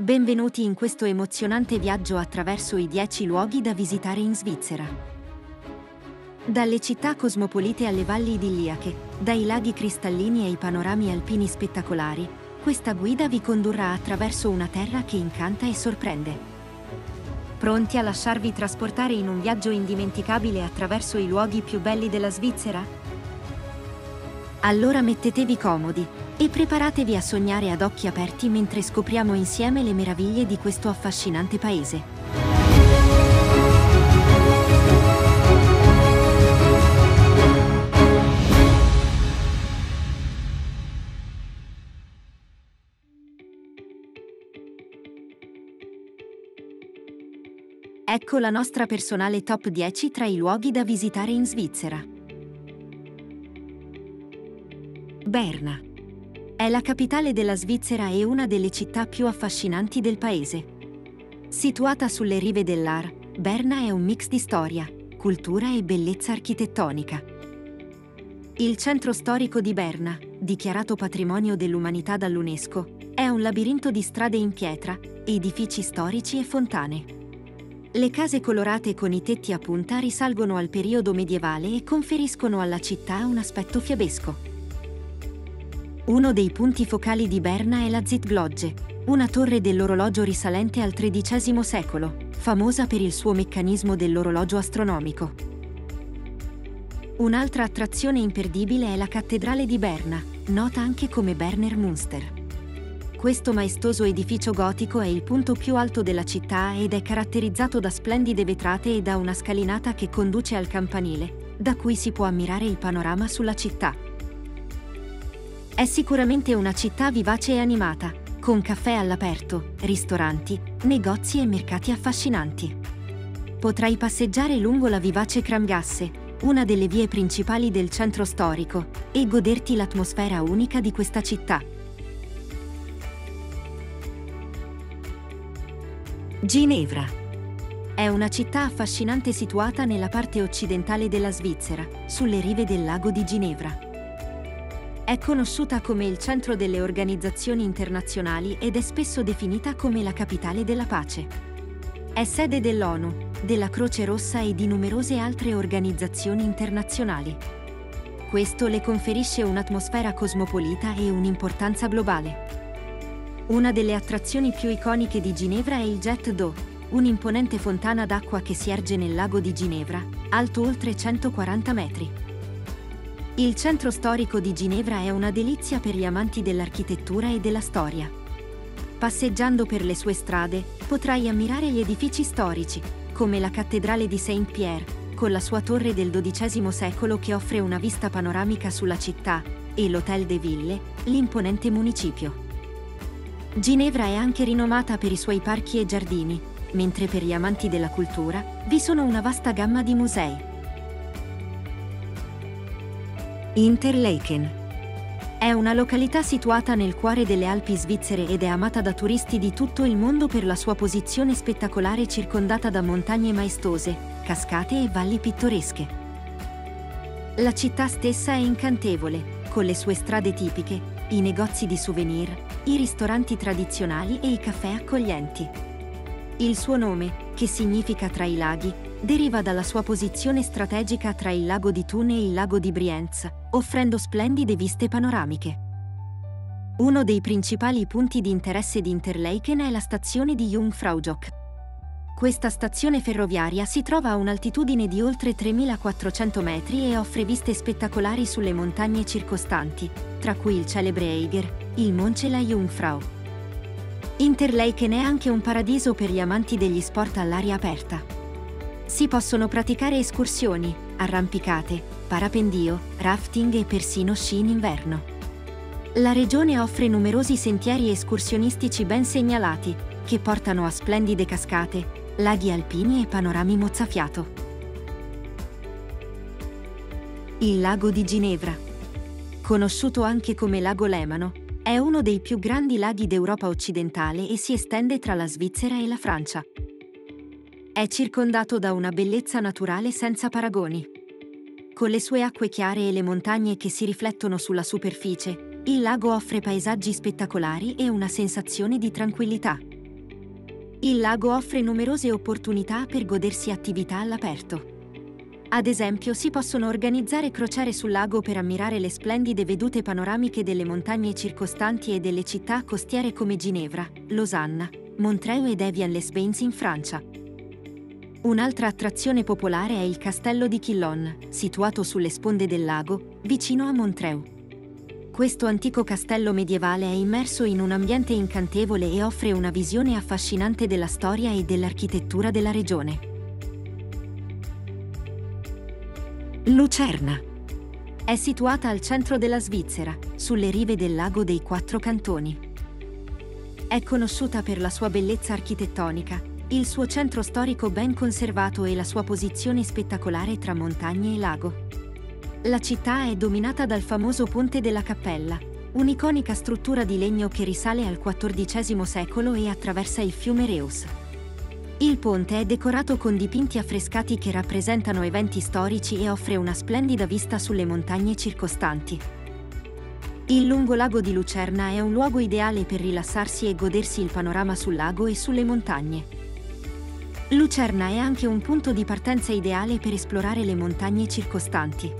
Benvenuti in questo emozionante viaggio attraverso i 10 luoghi da visitare in Svizzera. Dalle città cosmopolite alle valli idilliache, dai laghi cristallini ai panorami alpini spettacolari, questa guida vi condurrà attraverso una terra che incanta e sorprende. Pronti a lasciarvi trasportare in un viaggio indimenticabile attraverso i luoghi più belli della Svizzera? Allora mettetevi comodi e preparatevi a sognare ad occhi aperti mentre scopriamo insieme le meraviglie di questo affascinante paese. Ecco la nostra personale top 10 tra i luoghi da visitare in Svizzera. Berna. È la capitale della Svizzera e una delle città più affascinanti del paese. Situata sulle rive dell'Ar, Berna è un mix di storia, cultura e bellezza architettonica. Il centro storico di Berna, dichiarato patrimonio dell'umanità dall'UNESCO, è un labirinto di strade in pietra, edifici storici e fontane. Le case colorate con i tetti a punta risalgono al periodo medievale e conferiscono alla città un aspetto fiabesco. Uno dei punti focali di Berna è la Zitglogge, una torre dell'orologio risalente al XIII secolo, famosa per il suo meccanismo dell'orologio astronomico. Un'altra attrazione imperdibile è la cattedrale di Berna, nota anche come Berner Münster. Questo maestoso edificio gotico è il punto più alto della città ed è caratterizzato da splendide vetrate e da una scalinata che conduce al campanile, da cui si può ammirare il panorama sulla città. È sicuramente una città vivace e animata, con caffè all'aperto, ristoranti, negozi e mercati affascinanti. Potrai passeggiare lungo la vivace Kramgasse, una delle vie principali del centro storico, e goderti l'atmosfera unica di questa città. Ginevra. È una città affascinante situata nella parte occidentale della Svizzera, sulle rive del lago di Ginevra. È conosciuta come il centro delle organizzazioni internazionali ed è spesso definita come la capitale della pace. È sede dell'ONU, della Croce Rossa e di numerose altre organizzazioni internazionali. Questo le conferisce un'atmosfera cosmopolita e un'importanza globale. Una delle attrazioni più iconiche di Ginevra è il Jet d'eau, un'imponente fontana d'acqua che si erge nel lago di Ginevra, alto oltre 140 metri. Il centro storico di Ginevra è una delizia per gli amanti dell'architettura e della storia. Passeggiando per le sue strade, potrai ammirare gli edifici storici, come la cattedrale di Saint-Pierre, con la sua torre del XII secolo che offre una vista panoramica sulla città, e l'Hôtel de Ville, l'imponente municipio. Ginevra è anche rinomata per i suoi parchi e giardini, mentre per gli amanti della cultura vi sono una vasta gamma di musei. Interlaken è una località situata nel cuore delle Alpi svizzere ed è amata da turisti di tutto il mondo per la sua posizione spettacolare circondata da montagne maestose, cascate e valli pittoresche. La città stessa è incantevole, con le sue strade tipiche, i negozi di souvenir, i ristoranti tradizionali e i caffè accoglienti. Il suo nome, che significa tra i laghi, deriva dalla sua posizione strategica tra il lago di Thun e il lago di Brienz, offrendo splendide viste panoramiche. Uno dei principali punti di interesse di Interlaken è la stazione di Jungfraujoch, questa stazione ferroviaria si trova a un'altitudine di oltre 3400 metri e offre viste spettacolari sulle montagne circostanti, tra cui il celebre Eiger, il Monce e la Jungfrau. Interlaken è anche un paradiso per gli amanti degli sport all'aria aperta. Si possono praticare escursioni, arrampicate, parapendio, rafting e persino sci in inverno. La regione offre numerosi sentieri escursionistici ben segnalati, che portano a splendide cascate, laghi alpini e panorami mozzafiato. Il lago di Ginevra, conosciuto anche come lago Lemano, è uno dei più grandi laghi d'Europa occidentale e si estende tra la Svizzera e la Francia. È circondato da una bellezza naturale senza paragoni. Con le sue acque chiare e le montagne che si riflettono sulla superficie, il lago offre paesaggi spettacolari e una sensazione di tranquillità. Il lago offre numerose opportunità per godersi attività all'aperto. Ad esempio, si possono organizzare crociere sul lago per ammirare le splendide vedute panoramiche delle montagne circostanti e delle città costiere come Ginevra, Losanna, Montreux ed Evian-les-Bains in Francia. Un'altra attrazione popolare è il castello di Quillon, situato sulle sponde del lago, vicino a Montreux. Questo antico castello medievale è immerso in un ambiente incantevole e offre una visione affascinante della storia e dell'architettura della regione. Lucerna. È situata al centro della Svizzera, sulle rive del lago dei Quattro Cantoni. È conosciuta per la sua bellezza architettonica, il suo centro storico ben conservato e la sua posizione spettacolare tra montagne e lago. La città è dominata dal famoso Ponte della Cappella, un'iconica struttura di legno che risale al XIV secolo e attraversa il fiume Reus. Il ponte è decorato con dipinti affrescati che rappresentano eventi storici e offre una splendida vista sulle montagne circostanti. Il lungo lago di Lucerna è un luogo ideale per rilassarsi e godersi il panorama sul lago e sulle montagne. Lucerna è anche un punto di partenza ideale per esplorare le montagne circostanti.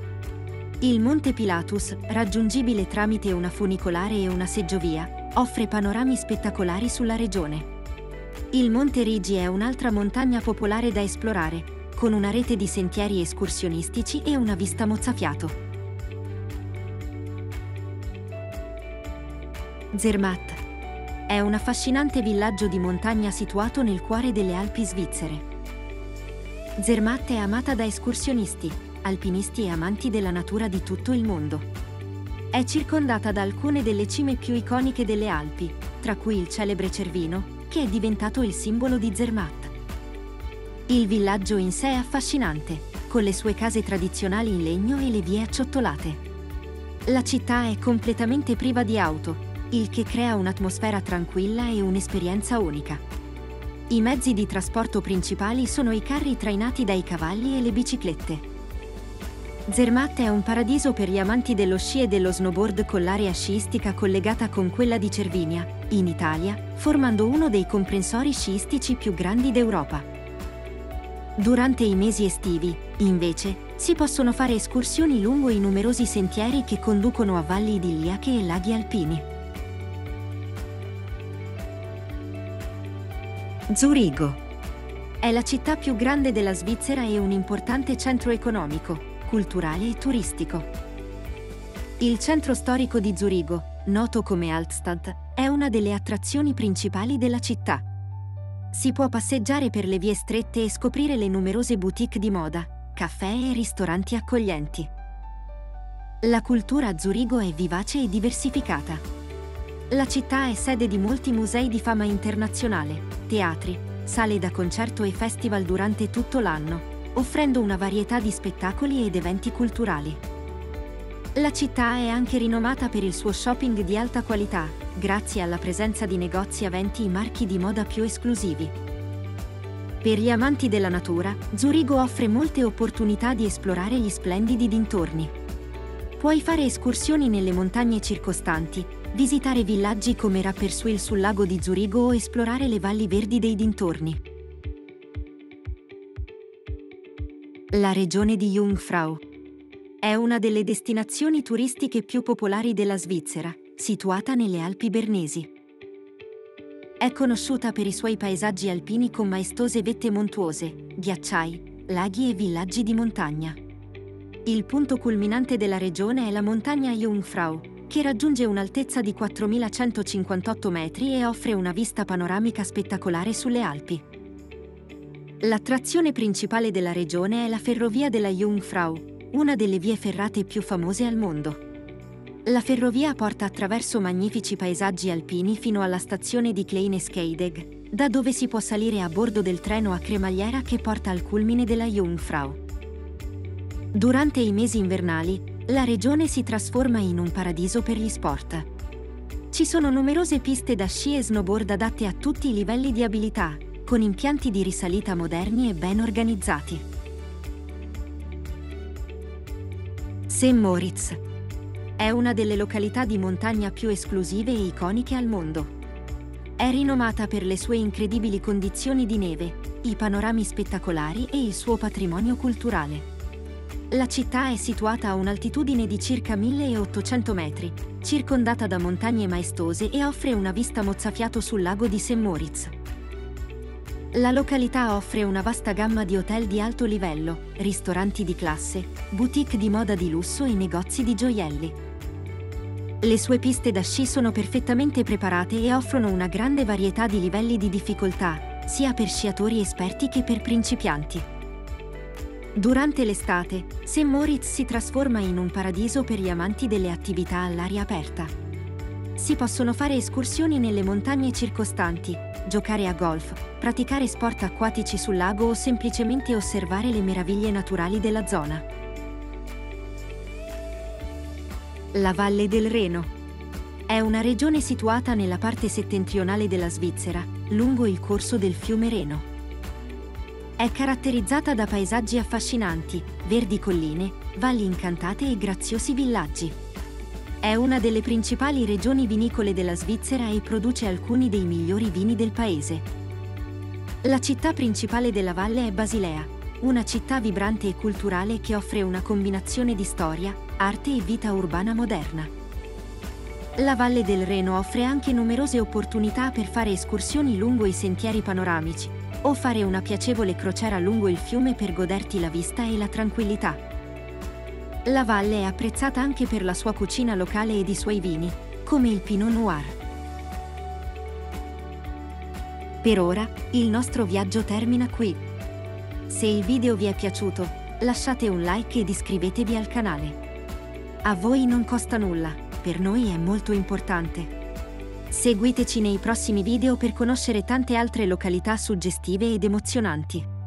Il Monte Pilatus, raggiungibile tramite una funicolare e una seggiovia, offre panorami spettacolari sulla regione. Il Monte Rigi è un'altra montagna popolare da esplorare, con una rete di sentieri escursionistici e una vista mozzafiato. Zermatt è un affascinante villaggio di montagna situato nel cuore delle Alpi svizzere. Zermatt è amata da escursionisti, alpinisti e amanti della natura di tutto il mondo. È circondata da alcune delle cime più iconiche delle Alpi, tra cui il celebre Cervino, che è diventato il simbolo di Zermatt. Il villaggio in sé è affascinante, con le sue case tradizionali in legno e le vie acciottolate. La città è completamente priva di auto, il che crea un'atmosfera tranquilla e un'esperienza unica. I mezzi di trasporto principali sono i carri trainati dai cavalli e le biciclette. Zermatt è un paradiso per gli amanti dello sci e dello snowboard con l'area sciistica collegata con quella di Cervinia, in Italia, formando uno dei comprensori sciistici più grandi d'Europa. Durante i mesi estivi, invece, si possono fare escursioni lungo i numerosi sentieri che conducono a valli idilliache e laghi alpini. Zurigo. È la città più grande della Svizzera e un importante centro economico, culturale e turistico. Il centro storico di Zurigo, noto come Altstadt, è una delle attrazioni principali della città. Si può passeggiare per le vie strette e scoprire le numerose boutique di moda, caffè e ristoranti accoglienti. La cultura a Zurigo è vivace e diversificata. La città è sede di molti musei di fama internazionale, teatri, sale da concerto e festival durante tutto l'anno, offrendo una varietà di spettacoli ed eventi culturali. La città è anche rinomata per il suo shopping di alta qualità, grazie alla presenza di negozi aventi i marchi di moda più esclusivi. Per gli amanti della natura, Zurigo offre molte opportunità di esplorare gli splendidi dintorni. Puoi fare escursioni nelle montagne circostanti, visitare villaggi come Rapperswil sul lago di Zurigo o esplorare le valli verdi dei dintorni. La regione di Jungfrau. È una delle destinazioni turistiche più popolari della Svizzera, situata nelle Alpi Bernesi. È conosciuta per i suoi paesaggi alpini con maestose vette montuose, ghiacciai, laghi e villaggi di montagna. Il punto culminante della regione è la montagna Jungfrau, che raggiunge un'altezza di 4158 metri e offre una vista panoramica spettacolare sulle Alpi. L'attrazione principale della regione è la ferrovia della Jungfrau, una delle vie ferrate più famose al mondo. La ferrovia porta attraverso magnifici paesaggi alpini fino alla stazione di Kleine Scheidegg, da dove si può salire a bordo del treno a cremagliera che porta al culmine della Jungfrau. Durante i mesi invernali, la regione si trasforma in un paradiso per gli sport. Ci sono numerose piste da sci e snowboard adatte a tutti i livelli di abilità, con impianti di risalita moderni e ben organizzati. St. Moritz è una delle località di montagna più esclusive e iconiche al mondo. È rinomata per le sue incredibili condizioni di neve, i panorami spettacolari e il suo patrimonio culturale. La città è situata a un'altitudine di circa 1800 metri, circondata da montagne maestose e offre una vista mozzafiato sul lago di St. Moritz. La località offre una vasta gamma di hotel di alto livello, ristoranti di classe, boutique di moda di lusso e negozi di gioielli. Le sue piste da sci sono perfettamente preparate e offrono una grande varietà di livelli di difficoltà, sia per sciatori esperti che per principianti. Durante l'estate, St. Moritz si trasforma in un paradiso per gli amanti delle attività all'aria aperta. Si possono fare escursioni nelle montagne circostanti, giocare a golf, praticare sport acquatici sul lago o semplicemente osservare le meraviglie naturali della zona. La Valle del Reno è una regione situata nella parte settentrionale della Svizzera, lungo il corso del fiume Reno. È caratterizzata da paesaggi affascinanti, verdi colline, valli incantate e graziosi villaggi. È una delle principali regioni vinicole della Svizzera e produce alcuni dei migliori vini del paese. La città principale della valle è Basilea, una città vibrante e culturale che offre una combinazione di storia, arte e vita urbana moderna. La Valle del Reno offre anche numerose opportunità per fare escursioni lungo i sentieri panoramici, o fare una piacevole crociera lungo il fiume per goderti la vista e la tranquillità. La valle è apprezzata anche per la sua cucina locale ed i suoi vini, come il Pinot Noir. Per ora, il nostro viaggio termina qui. Se il video vi è piaciuto, lasciate un like ed iscrivetevi al canale. A voi non costa nulla, per noi è molto importante. Seguiteci nei prossimi video per conoscere tante altre località suggestive ed emozionanti.